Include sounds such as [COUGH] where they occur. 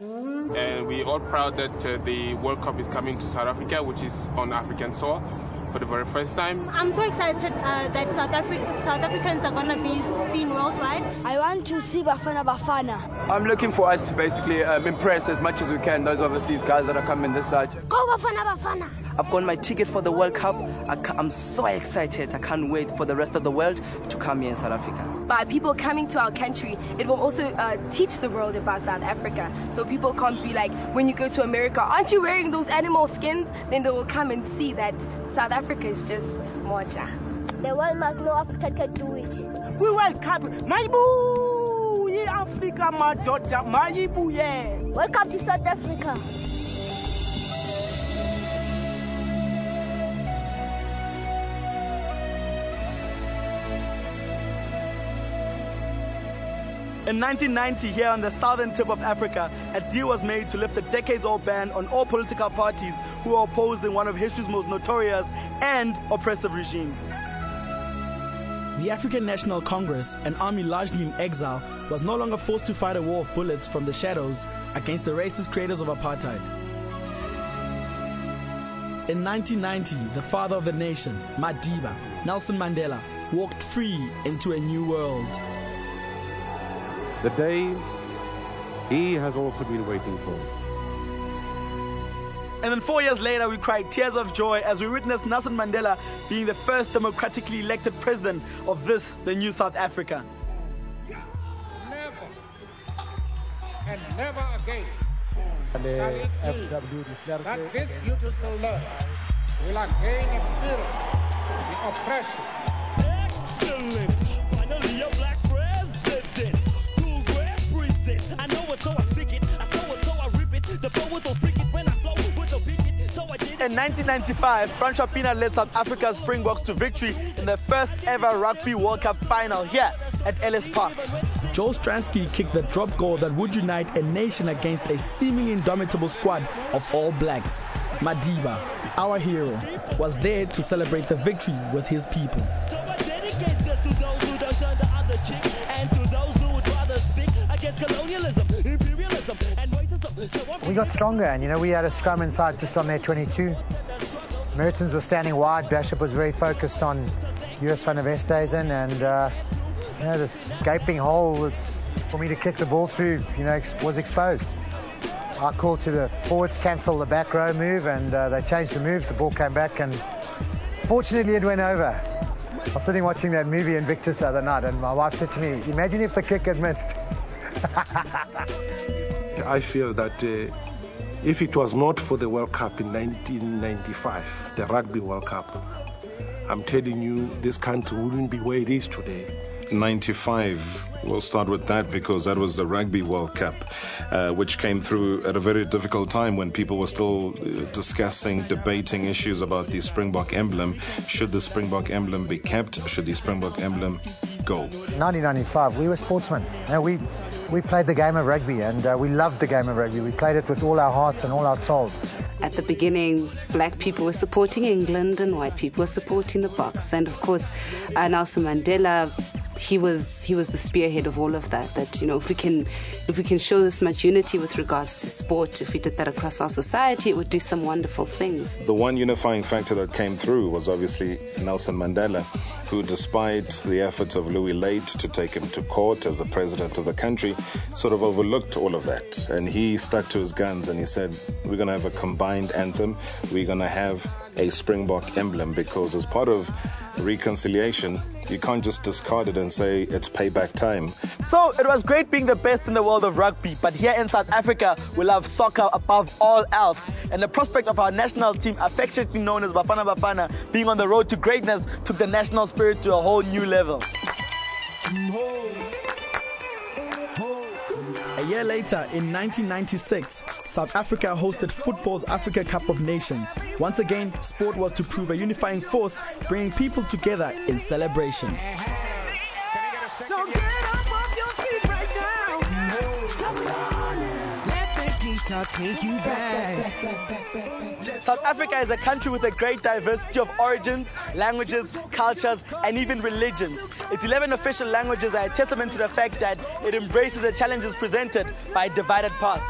And we're all proud that uh, the World Cup is coming to South Africa, which is on African soil for the very first time. I'm so excited uh, that South, Afri- South Africans are going to be seen worldwide. I want to see Bafana Bafana. I'm looking for us to basically um, impress as much as we can those overseas guys that are coming this side. Go Bafana Bafana! I've got my ticket for the World Cup. I am so excited. I can't wait for the rest of the world to come here in South Africa. By people coming to our country, it will also uh, teach the world about South Africa. So people can't be like, when you go to America, aren't you wearing those animal skins? Then they will come and see that South Africa is just moja. The world must know Africa can do it. We welcome Maibu, ye Africa, my daughter, Maibu, yeah. Welcome to South Africa. In 1990, here on the southern tip of Africa, a deal was made to lift the decades old ban on all political parties who are opposing one of history's most notorious and oppressive regimes. The African National Congress, an army largely in exile, was no longer forced to fight a war of bullets from the shadows against the racist creators of apartheid. In 1990, the father of the nation, Madiba, Nelson Mandela, walked free into a new world. The day he has also been waiting for. And then four years later, we cried tears of joy as we witnessed Nelson Mandela being the first democratically elected president of this, the new South Africa. Never and never again and uh, the FW that this beautiful land will again experience the oppression. Excellent! Finally, a black president to represent. I know it, so In 1995, Francois Pienaar led South Africa's Springboks to victory in the first ever Rugby World Cup final here at Ellis Park. Joel Stransky kicked the drop goal that would unite a nation against a seemingly indomitable squad of All Blacks. Madiba, our hero, was there to celebrate the victory with his people. So We got stronger, and you know, we had a scrum inside just on their 22. Mehrtens was standing wide. Bishop was very focused on Joost Van der and uh, you know, this gaping hole for me to kick the ball through, you know, was exposed. I called to the forwards, cancel the back row move, and uh, they changed the move. The ball came back, and fortunately, it went over. I was sitting watching that movie Invictus the other night, and my wife said to me, "Imagine if the kick had missed." [LAUGHS] I feel that uh, if it was not for the World Cup in 1995, the Rugby World Cup, I'm telling you, this country wouldn't be where it is today. 95. We'll start with that because that was the Rugby World Cup, uh, which came through at a very difficult time when people were still uh, discussing, debating issues about the Springbok emblem. Should the Springbok emblem be kept? Should the Springbok emblem go? 1995, we were sportsmen. You know, we we played the game of rugby, and uh, we loved the game of rugby. We played it with all our hearts and all our souls. At the beginning, black people were supporting England and white people were supporting the Boks, and of course, uh, Nelson Mandela he was he was the spearhead of all of that that you know if we can if we can show this much unity with regards to sport if we did that across our society it would do some wonderful things The one unifying factor that came through was obviously Nelson Mandela, who, despite the efforts of Louis Luyt to take him to court as the president of the country, sort of overlooked all of that. And he stuck to his guns and he said, We're going to have a combined anthem, we're going to have a Springbok emblem because, as part of reconciliation, you can't just discard it and say it's payback time. So it was great being the best in the world of rugby, but here in South Africa, we love soccer above all else. And the prospect of our national team, affectionately known as Bafana Bafana, being on the road to greatness took the national spirit to a whole new level. A year later, in 1996, South Africa hosted football's Africa Cup of Nations. Once again, sport was to prove a unifying force, bringing people together in celebration. Uh-huh. So shall take you back. South Africa is a country with a great diversity of origins, languages, cultures, and even religions. Its 11 official languages are a testament to the fact that it embraces the challenges presented by a divided past.